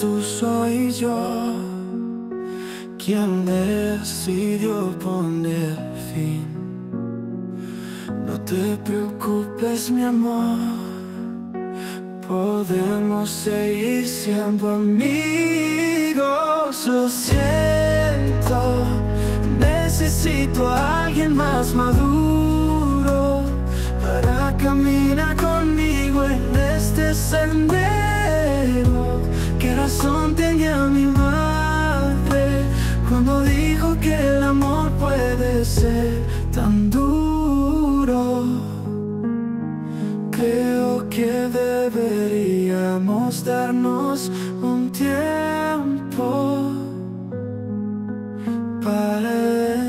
tú, soy yo. Quien decidió poner fin No te preocupes mi amor. Podemos seguir siendo amigos. Lo siento. Necesito a alguien más maduro Para caminar conmigo en este sendero ser tan duro? Creo que deberíamos darnos un tiempo para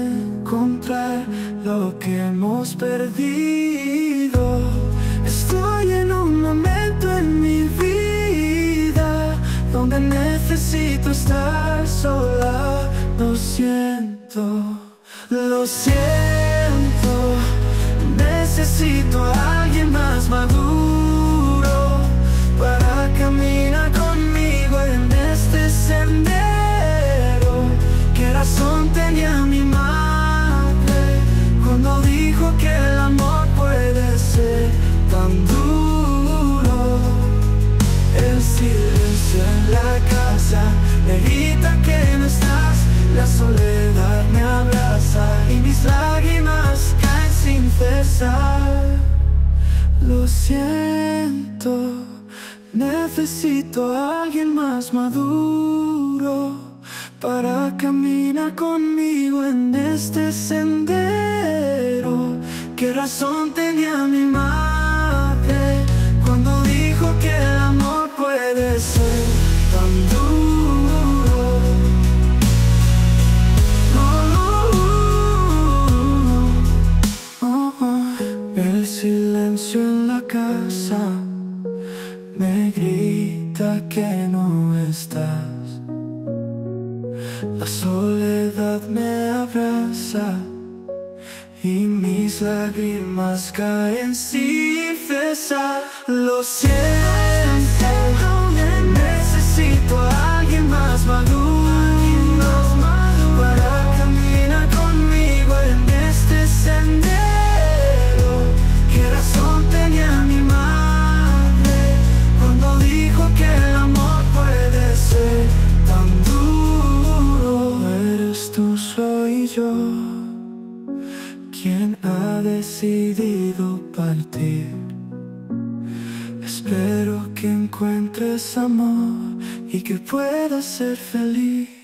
encontrar lo que hemos perdido. Estoy en un momento en mi vida donde necesito estar sola. Lo siento, lo siento. Necesito a alguien más maduro para caminar conmigo en este sendero. ¿Qué razón tenía mi madre cuando dijo que el amor puede ser tan duro? El en la casa Me que no estás La soledad me abraza Y mis lágrimas caen sin cesar. Lo siento Necesito a alguien más maduro Para caminar conmigo en este sendero. ¿Qué razón tenía mi madre La soledad me abraza y mis lágrimas caen sin cesar. Lo siento, decidido partir. Espero que encuentres amor y que puedas ser feliz.